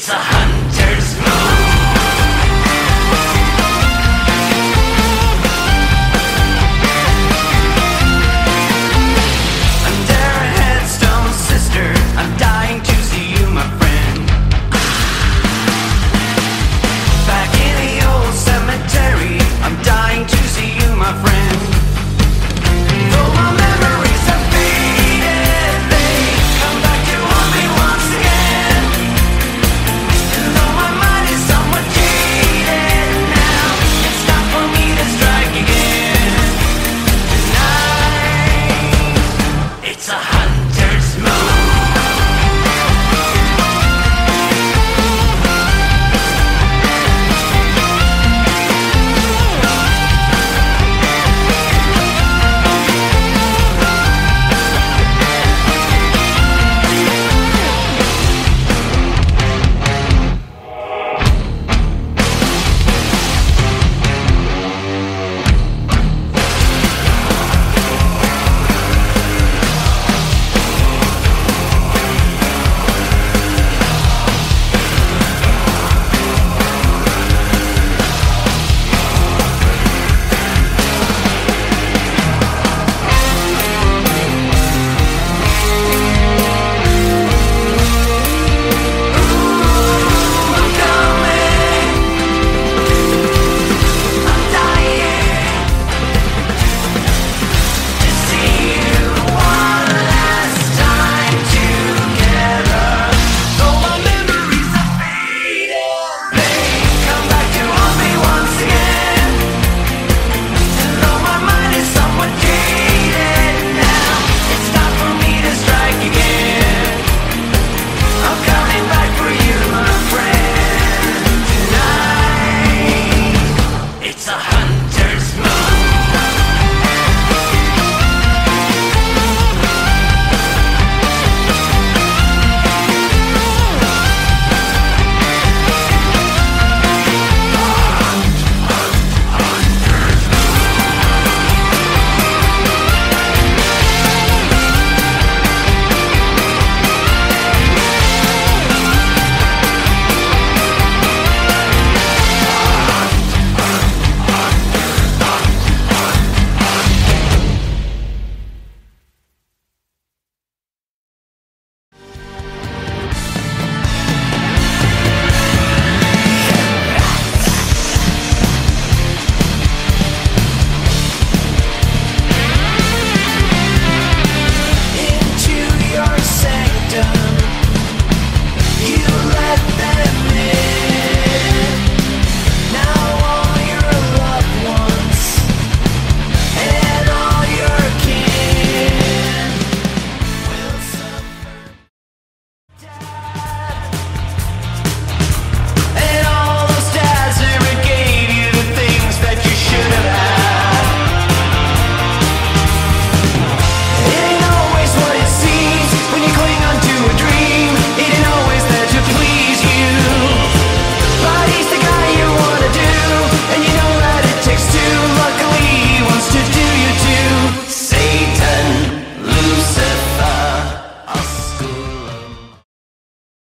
It's a